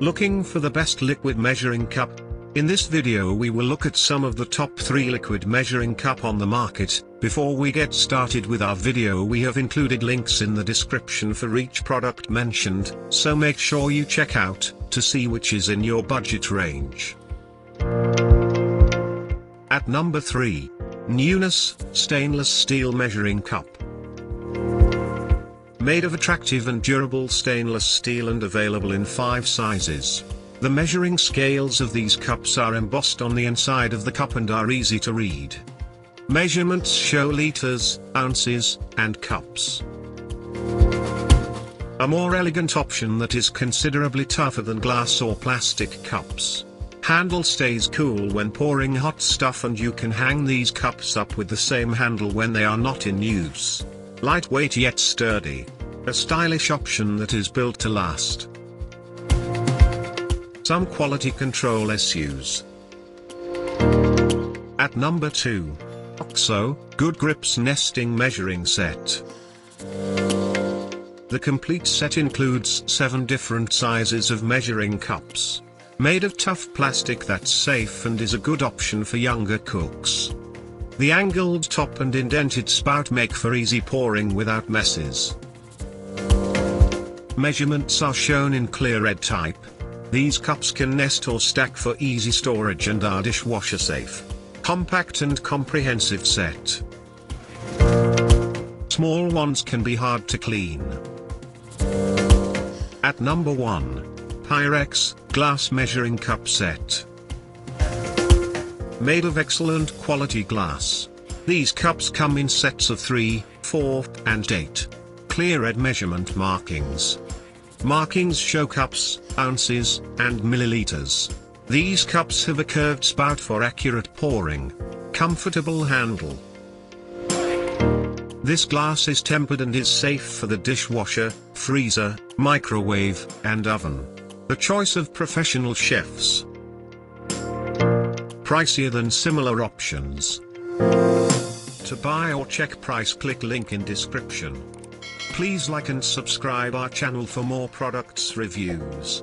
Looking for the best liquid measuring cup? In this video we will look at some of the top 3 liquid measuring cup on the market. Before we get started with our video we have included links in the description for each product mentioned, so make sure you check out, to see which is in your budget range. At number 3. Newness, Stainless Steel Measuring Cup. Made of attractive and durable stainless steel and available in 5 sizes. The measuring scales of these cups are embossed on the inside of the cup and are easy to read. Measurements show liters, ounces, and cups. A more elegant option that is considerably tougher than glass or plastic cups. Handle stays cool when pouring hot stuff and you can hang these cups up with the same handle when they are not in use. Lightweight yet sturdy. A stylish option that is built to last. Some quality control issues. At number 2. OXO, Good Grips Nesting Measuring Set. The complete set includes 7 different sizes of measuring cups. Made of tough plastic that's safe and is a good option for younger cooks. The angled top and indented spout make for easy pouring without messes. Measurements are shown in clear red type. These cups can nest or stack for easy storage and are dishwasher safe. Compact and comprehensive set. Small ones can be hard to clean. At number 1. Pyrex, Glass Measuring Cup Set. Made of excellent quality glass. These cups come in sets of 3, 4, and 8. Clear red measurement markings. Markings show cups, ounces, and milliliters. These cups have a curved spout for accurate pouring. Comfortable handle. This glass is tempered and is safe for the dishwasher, freezer, microwave, and oven. The choice of professional chefs. Pricier than similar options. To buy or check price click link in description. Please like and subscribe our channel for more products reviews.